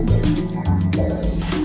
Música